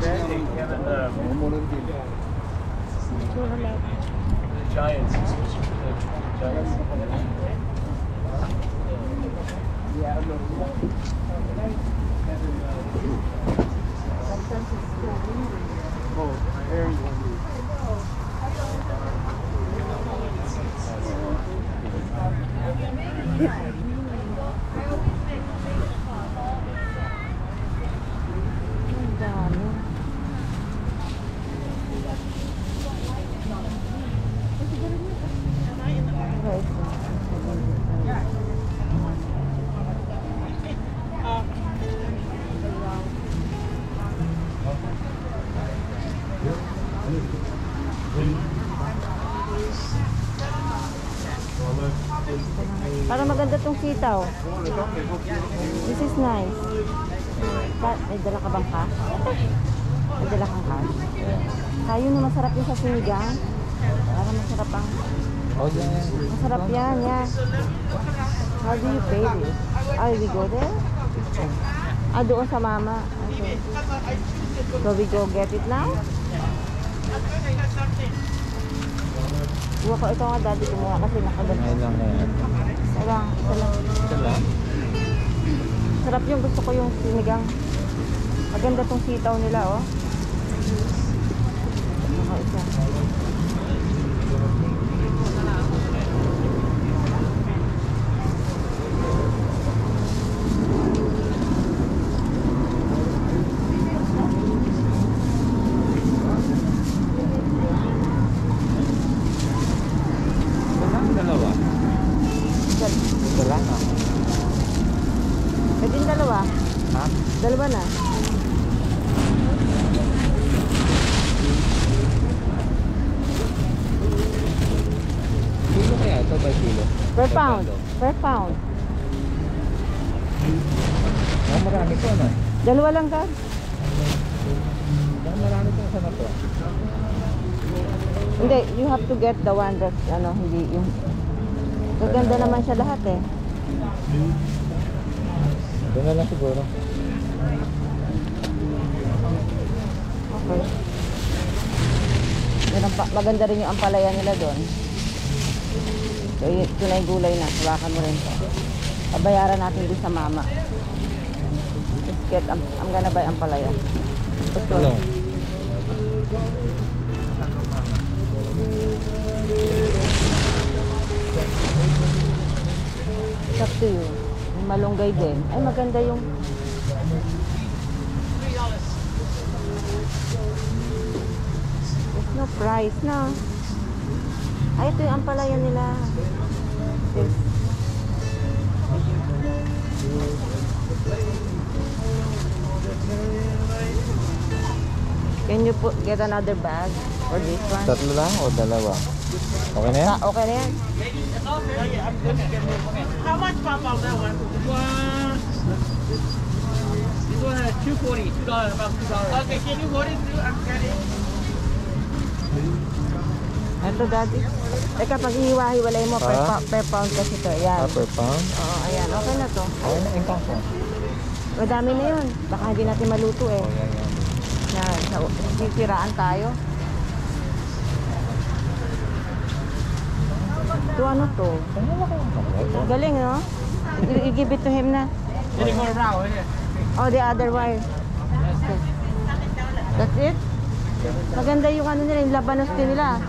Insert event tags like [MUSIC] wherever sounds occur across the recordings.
there, they have an, uh, the Giants. especially for the Giants. Oh, Aaron's one. Ang dami. Right. Para maganda tong sitaw. This is nice. Ka- may dala ka bang cash? May dala kang cash? Tayo na masarap yung sa sinigang. Para masarap ang... Oh, yeah. Masarap yan, yeah. How do you pay this? Ah, we go there? Ah, doon sa mama. Okay. So we go get it now? Kuha ko ito nga daddy kumuha kasi nakaganda. Ngayon lang na yan. Isa lang, isa lang. Ito lang. Sarap yung gusto ko yung sinigang. Maganda tong sitaw nila, oh. Naka isa. Ito lang, dalawa. Dal Ito lang ah. Pwede yung dalawa. Ha? Dalawa na. By kilo? Per pound. Per pound. Ah, marami to ano? Dalawa lang ka. Ah, marami to sa na to. Hindi, you have to get the one that, ano, hindi yung... Gaganda naman siya lahat eh. Ito na lang siguro. Okay. Maganda rin yung ampalaya nila doon. So, ito na yung gulay na. Hawakan mo rin. Pabayaran natin din sa mama. Let's get, I'm, I'm gonna buy ampalaya. Ito. Hello. It's up to you. Malunggay din. Ay, maganda yung... There's no price, no? Ay, ito yung ampalaya nila. Can you put get another bag for this one? Tatlo lang o dalawa? Okay na yan? Ah, okay na yan. How much pop out that one? This one. This one has two forty. Two dollars, about two dollars. Okay, can you hold it through? I'm getting. Ito, daddy. Teka, pag hiwa-hiwalay mo, per, Ah? pa- per pound kasi ito. Ayan. Ah, per pound? Oo, ayan. Okay na to. Okay na, yung kaso. Madami na yun. Baka hindi natin maluto eh. Oh, yan, yan. Yan. Sa, sisiraan tayo. Ito ano to? Ano na kayo? Ito. Galing, no? You, you give it to him na. Any more round here? Oh, the other wire. That's it? Maganda yung ano nila, yung labanos din nila.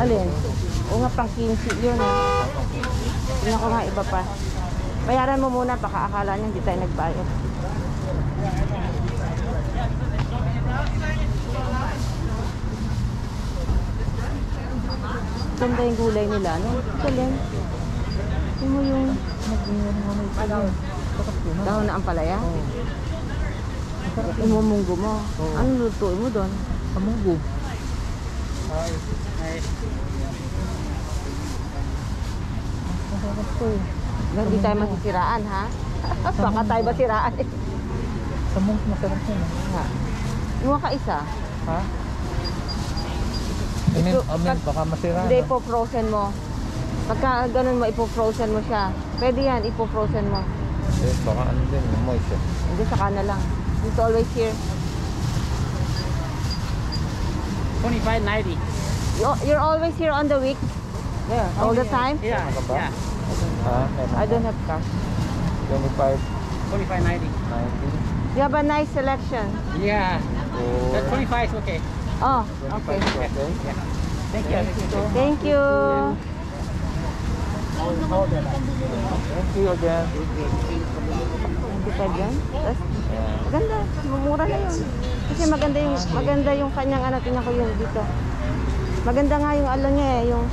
Alin? O nga, pang 15 yun. Eh. Tingnan ko nga iba pa. Bayaran mo muna, baka akala niya hindi tayo nagbayad. Ganda yung gulay nila, no? Galing. Tingnan mo yung... Ah. Dahon na ang palaya. Oo. Imumunggo mo. Ano lutuin mo doon? Kamugo. Ay. Ay, Masarap to. Hindi tayo masisiraan, ha? [LAUGHS] Baka tayo masiraan eh. Samong masarap ah. Ha. Iwan ka isa. Ha? Amen, amen, baka masira. Hindi, no? ipo-frozen mo. Pagka ganun mo, ipo-frozen mo siya. Pwede yan, ipo-frozen mo. Eh, baka ano din, moist eh. Hindi, saka na lang. It's always here. 25.90. You- You're always here on the week? Yeah, all oh, the time? Yeah, yeah. Ha? I don't have cash. 25, 25.90. 90, You have a nice selection. Yeah. or That 25 is okay. Oh, okay. okay? Yeah. Thank you. Thank you. Thank you again. 25 yan? Tapos, Yeah. maganda. Mumura na yun. Kasi maganda yung, maganda yung kanyang ano, tingnan ko yung dito. Maganda nga yung ano niya eh, yung,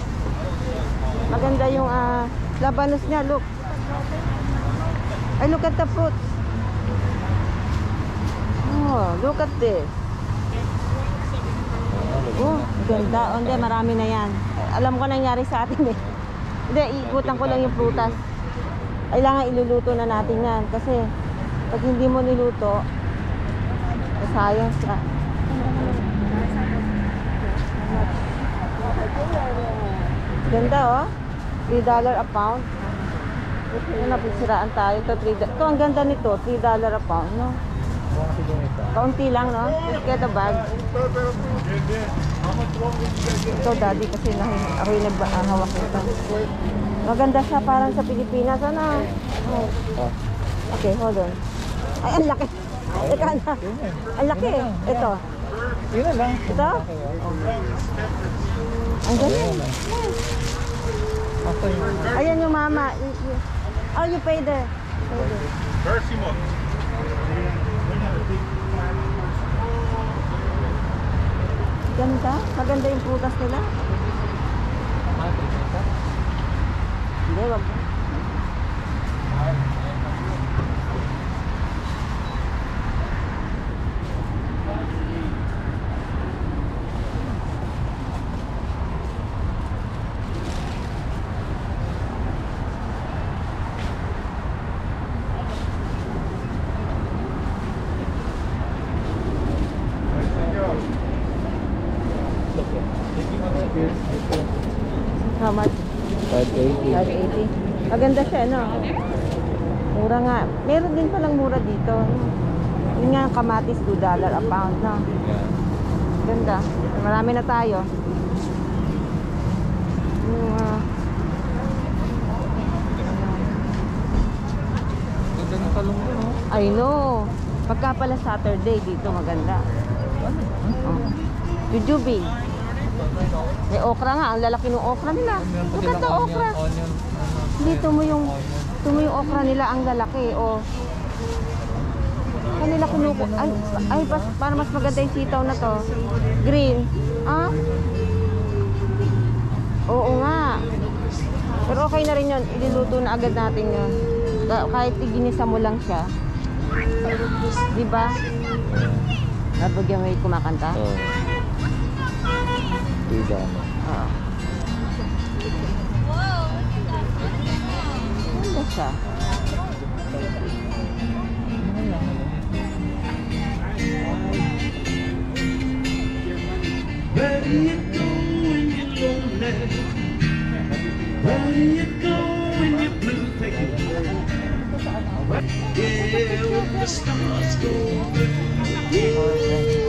maganda yung ah, labanos niya, look. Ay, look at the fruits. Oh, look at this. Oh, ganda. Oh, hindi, marami na yan. Alam ko nangyari sa atin eh. Hindi, ikutan ko lang yung prutas. Kailangan iluluto na natin yan. Kasi, pag hindi mo niluto, sayang siya. Ganda oh. 3 dollar a pound. Ito na napisiraan tayo. Ito, 3 Ito, ang ganda nito. 3 dollar a pound, no? Ito. Kaunti lang, no? Just get a bag. Ito, daddy, kasi ako yung naghawak nito. Maganda siya, parang sa Pilipinas. Ano? Oh. Okay, hold on. Ay, ang laki. Ika na. Ang laki. Ito. Yun na lang. Ito? Ang galing. Ayan, yung mama. Oh, you pay there. Pay there. Ganda. Maganda yung prutas nila. Ah, ito. Hindi, wag. How much? 580. 580. Maganda siya, no? Mura nga. Meron din palang mura dito. Yun nga, kamatis, 2 dollar a pound, no? Ganda. Marami na tayo. Yung, ah, Ganda ng talong no? I know. Pagka pala Saturday, dito maganda. Oh. Jujubing. May okra nga. Ang lalaki ng okra nila. Look at the okra. ano. Dito mo yung Onion. ito mo yung okra nila ang lalaki o kanila kinuko ay, ay pas, para mas maganda yung sitaw na to green ah oo nga pero okay na rin yun iluluto na agad natin yun Ka- kahit iginisa mo lang siya di ba nabagyan mo yung kumakanta Oo. Ganda siya. Where do you go when you're lonely? Where do you go when you're blue? Take it. Yeah, when the stars go nga,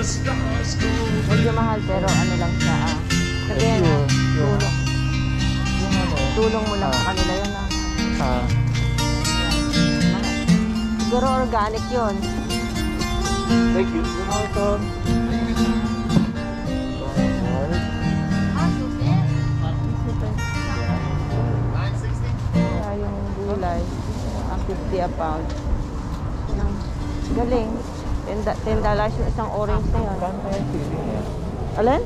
go Medyo mahal pero ano lang siya ah. Sabihin na, tulong. Ano? Tulong mo lang sa kanila yun ah. Ah. Mahal. Siguro organic yun. Thank you. Ito. Kaya yung gulay, ang 50 a pound. Galing. 10 da- 10 dollars yung isang orange na yun. Alin?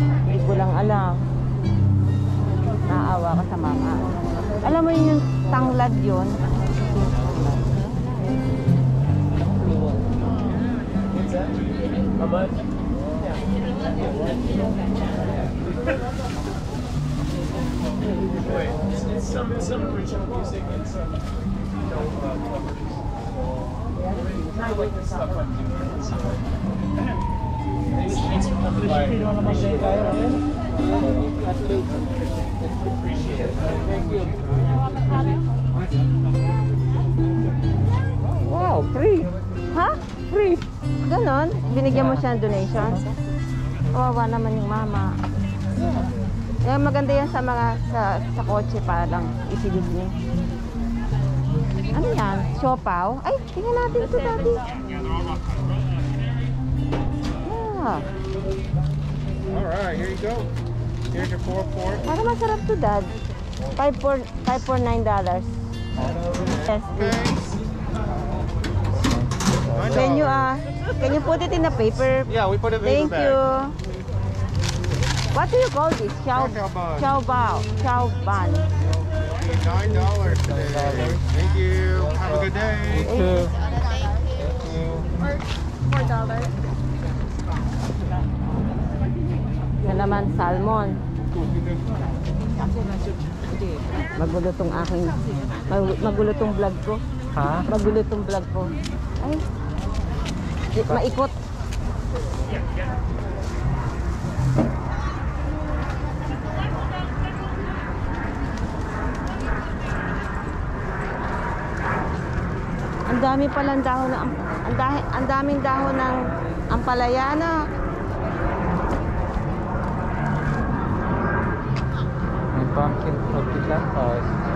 Hindi ko lang alam. Naawa ka sa mama. Alam mo yun yung tanglad yun? How much? Wait, it's, some some original music and some you know uh, Appreciate. Thank you. Wow, free. Ha? Free. Ganon? Binigyan mo siya ng donation? Kawawa naman yung mama. Eh, maganda yan sa mga sa, sa kotse para lang easy listening. Ano yan? Siopaw? Ay, tingnan natin ito dati. Yeah. All right, here you go. Here's your four four. Para masarap to, Dad. 5 for, 5 for 9 dollars. Yes. Nine Can you, uh, can you put it in the paper? Yeah, we put it in the Thank bag. you. What do you call this? Chow, Chow chow bao. Chow ban. Nine dollars today. Thank you. Have a good day. You too. Yan naman, salmon. Magulo tong aking, mag- magulo tong vlog ko. Ha? Magulo tong vlog ko. Ay, maikot. Ang dami palang dahon ng ang, dahi, ang daming dahon ng ampalaya na. May pumpkin sauce. Kawawa